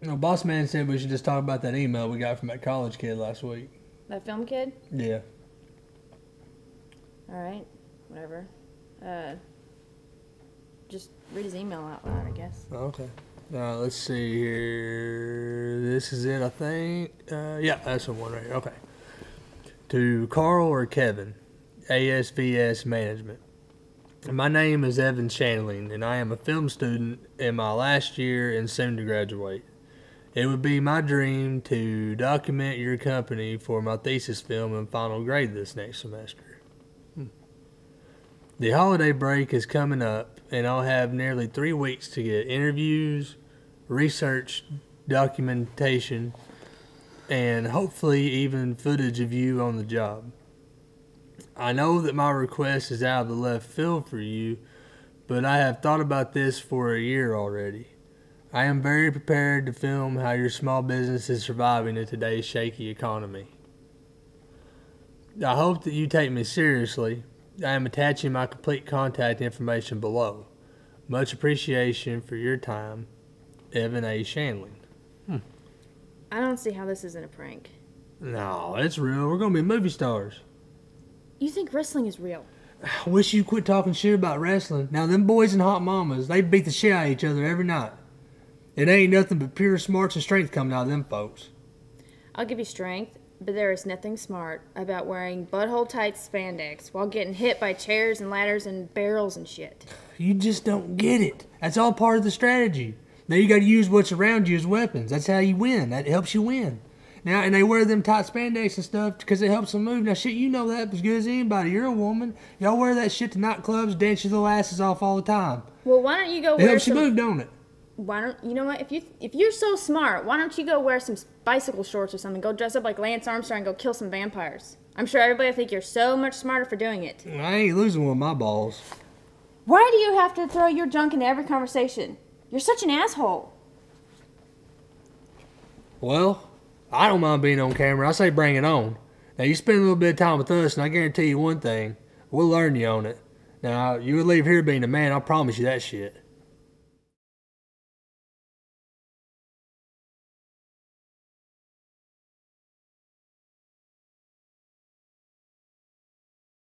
No, boss man said we should just talk about that email we got from that college kid last week. That film kid? Yeah. All right, whatever. Uh, just read his email out loud, I guess. Okay. Uh, let's see here. This is it, I think. Uh, yeah, that's the one right here. Okay. To Carl or Kevin, ASVS Management. My name is Evan Shanling, and I am a film student in my last year and soon to graduate. It would be my dream to document your company for my thesis film and final grade this next semester. Hmm. The holiday break is coming up, and I'll have nearly three weeks to get interviews, research, documentation, and hopefully even footage of you on the job. I know that my request is out of the left field for you, but I have thought about this for a year already. I am very prepared to film how your small business is surviving in today's shaky economy. I hope that you take me seriously. I am attaching my complete contact information below. Much appreciation for your time, Evan A. Shanley. Hmm. I don't see how this isn't a prank. No, it's real. We're gonna be movie stars. You think wrestling is real? I wish you'd quit talking shit about wrestling. Now, them boys and hot mamas, they beat the shit out of each other every night. It ain't nothing but pure smarts and strength coming out of them folks. I'll give you strength, but there is nothing smart about wearing butthole tight spandex while getting hit by chairs and ladders and barrels and shit. You just don't get it. That's all part of the strategy. Now you got to use what's around you as weapons. That's how you win. That helps you win. Now, and they wear them tight spandex and stuff because it helps them move. Now, shit, you know that as good as anybody. You're a woman. Y'all wear that shit to nightclubs, dance your little asses off all the time. Well, why don't you go It helps some? you move, don't it? Why don't you know what? If you if you're so smart, why don't you go wear some bicycle shorts or something? Go dress up like Lance Armstrong and go kill some vampires. I'm sure everybody will think you're so much smarter for doing it. I ain't losing one of my balls. Why do you have to throw your junk into every conversation? You're such an asshole. Well, I don't mind being on camera. I say bring it on. Now you spend a little bit of time with us, and I guarantee you one thing: we'll learn you on it. Now you would leave here being a man. I promise you that shit.